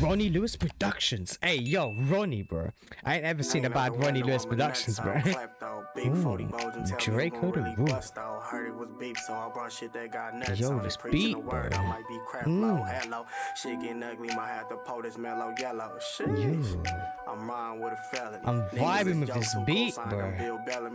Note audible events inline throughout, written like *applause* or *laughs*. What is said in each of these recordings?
Ronnie Lewis Productions. Hey, yo, Ronnie, bro. I ain't ever seen a bad Ronnie Lewis Productions, bro. *laughs* Ooh, Drakeo the Ruler. Yo, this beat, bro. Mm. Shit getting ugly, might have to pull this mellow yellow. Shit. I'm riding with a felony. I'm vibing with this beat, bro.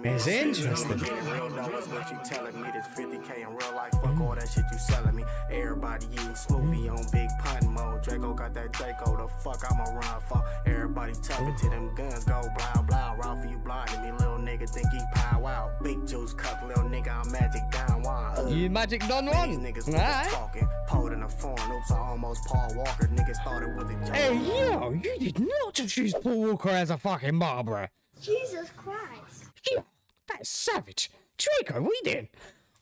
It's interesting. what you telling me. This 50k in real life. Fuck all that shit you selling me. Everybody eating smoothie on big pun mode. Draco got that Draco. The fuck I'ma run for. Everybody tough to them guns go blah blah. Ralph, you blinding me, little nigga. Think he pow out. Big juice cup, little nigga. I'm magic down one. Uh, you magic done one. These niggas right. talking. Pulled in the phone. Oops, I almost Paul Walker. Niggas started with a joke. Hey yo, you did not choose Paul Walker as a fucking Barbara. Jesus Christ. Yo, that's savage. Drakeo, we did.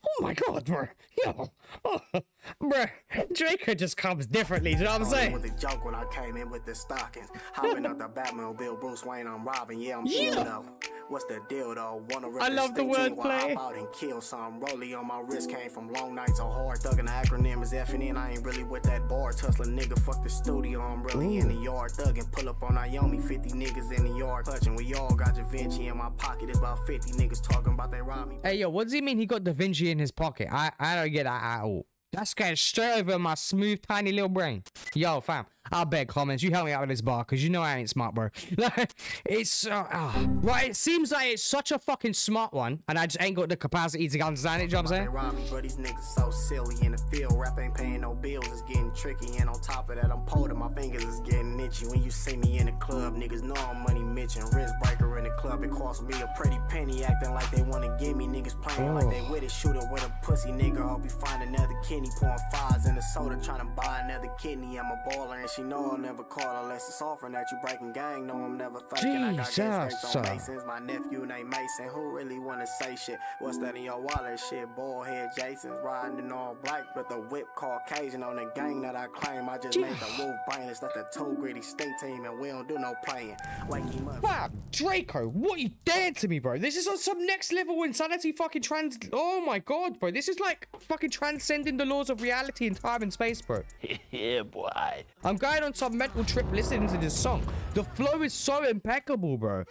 Oh my god, bro. Yo. Oh, *laughs* bro. Drakeo just comes differently, you know what I'm saying? With the joke when I came in with the stockings. Hopping out the Batmobile, Bruce Wayne, I'm robbing. Yeah, I'm yeah. though. What's the deal though? Wanna rip I love the wordplay. out and kill some. Rollie on my wrist came from long nights so hard. Thugging the acronym is F and N. I ain't really with that bar. Tussling nigga, fuck the studio. I'm really Ooh. in the yard. Thugging, pull up on Naomi. 50 niggas in the yard. Touching, we all got Da Vinci in my pocket. It's about 50 niggas talking about they rob me. Hey yo, what does he mean he got Da Vinci in his pocket? I, I don't get that at all. That's going straight over my smooth, tiny little brain. Yo, fam, I beg comments. You help me out with this bar, because you know I ain't smart, bro. *laughs* it's, uh, uh, right, it seems like it's such a fucking smart one, and I just ain't got the capacity to understand it, you know what I'm saying? But these niggas so silly in the field. Rap ain't paying no bills, it's getting tricky. And on top of that, I'm my fingers is getting itchy. When you see me in the club, niggas know I'm money mitching. Wrist breaker in the club, it cost me a pretty penny. Acting like they wanna give me niggas playing oh. like they with it. Shooting with a pussy nigga, I'll be finding another kidney. Pouring fives in the soda, trying to buy another kidney. I'm a baller, and she know I'll never call unless it's offering that you breaking gang. No, I'm never faking. Jesus. I got on Masons. My nephew named Mason. Who really wanna say shit? What's that in your wallet? Shit, ball head Jason's riding in all black, but the whip Caucasian on the gang that I claim. I just made the wolf brainless. That's the two gritty Stinc Team, and we don't do no playing. Wake him up. Wow, Drakeo, what you dared to me, bro? This is on some next level insanity fucking trans. Oh my god, bro. This is like fucking transcending the laws of reality and time and space, bro. *laughs* yeah, boy. I'm going on some mental trip listening to this song. The flow is so impeccable, bro.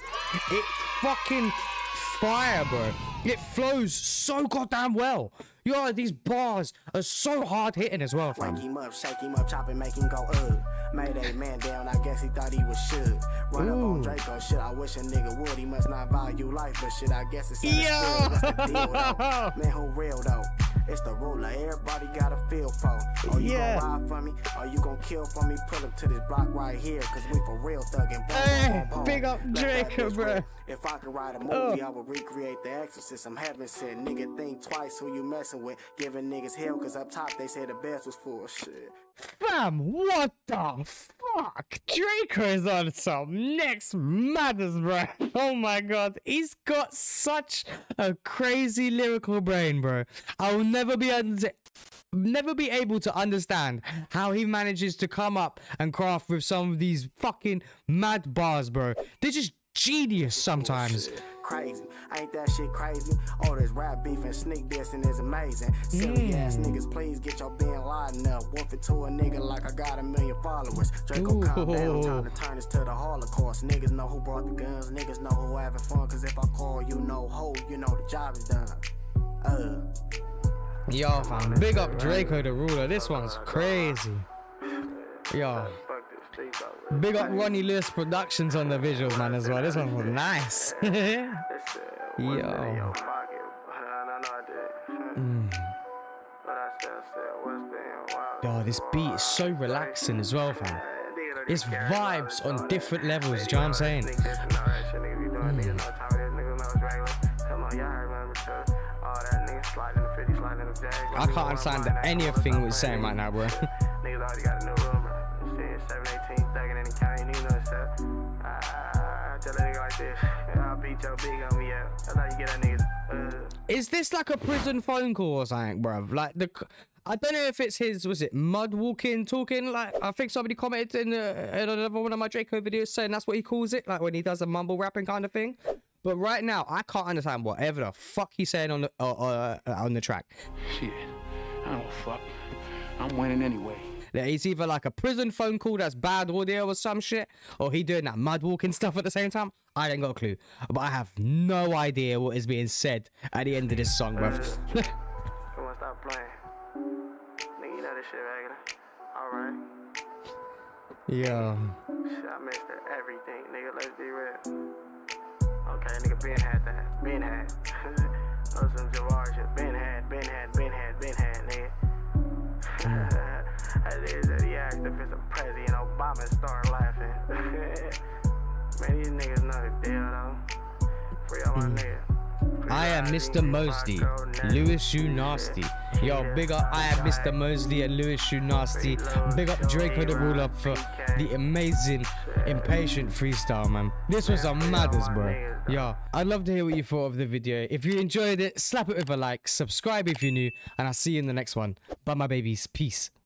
It fucking fire, bro. It flows so goddamn well. Yo, these bars are so hard hitting as well, fam. Wake him up, shake him up, chop him, make him go, uh. Made a man down, I guess he thought he was should. Run Ooh. up on Draco, shit, I wish a nigga would. He must not value life, but shit, I guess it's Yo! What's deal, though? *laughs* Man, who real, though? It's the ruler, everybody got a feel for. Oh, you yeah. gon' ride for me? Or you gon' kill for me? Pull up to this block right here, cause we for real thuggin'. Hey, big up Drakeo, bro. If I could write a movie, oh. I would recreate the exorcist. I'm heaven sent. Nigga, think twice who you messing with. Giving niggas hell, cause up top they say the best was full of shit. Fam, what the fuck? Drakeo is on some next madness, bro. *laughs* Oh my god. He's got such a crazy lyrical brain, bro. I will never be to never be able to understand how he manages to come up and craft with some of these fucking mad bars, bro. They're just genius sometimes. Oh, crazy. Ain't that shit crazy? All this rap beef and sneak dissing is amazing. Silly mm. ass niggas, please get your bin Laden up. Wolf it to a nigga like I got a million followers. Draco Ooh. calm down, trying to turn this to the Holocaust. Niggas know who brought the guns, niggas know who having fun. Cause if I call you know who, you know the job is done. Uh. Yo, big up Drakeo the ruler. This one's crazy. Yo. Big up Ronnie Lewis Productions on the visuals, man, as well. This one was nice. *laughs* Yo. Yo, this beat is so relaxing as well, fam. It's vibes on different levels, do you know what I'm saying? I can't understand anything we're saying right now, bro. *laughs* Is this like a prison phone call or something, bro? Like the, I don't know if it's his. Was it mud walking, talking? Like I think somebody commented in, uh, in another one of my Drakeo videos saying that's what he calls it, like when he does a mumble rapping kind of thing. But right now, I can't understand whatever the fuck he's saying on the uh, uh, on the track. Shit, I don't fuck. I'm winning anyway. That it's either like a prison phone call that's bad audio or some shit, or he doing that mud walking *laughs* stuff at the same time. I ain't got a clue, but I have no idea what is being said at the end of this song, bro. *laughs* Stop playing. Nigga, you know this shit regular. Alright. yeah. Shit, I missed everything, nigga. Let's be real. Okay, nigga, Ben had that. Ben had. That was some Jawar shit. Ben had, I am Mr. Mosely, Lewis You Nasty. Yo, big up, I am Mr. Mosely and Lewis You Nasty. Big up Drakeo the Ruler for the amazing, impatient freestyle, man. This was a madders, bro. Yo, I'd love to hear what you thought of the video. If you enjoyed it, slap it with a like, subscribe if you're new, and I'll see you in the next one. Bye, my babies. Peace.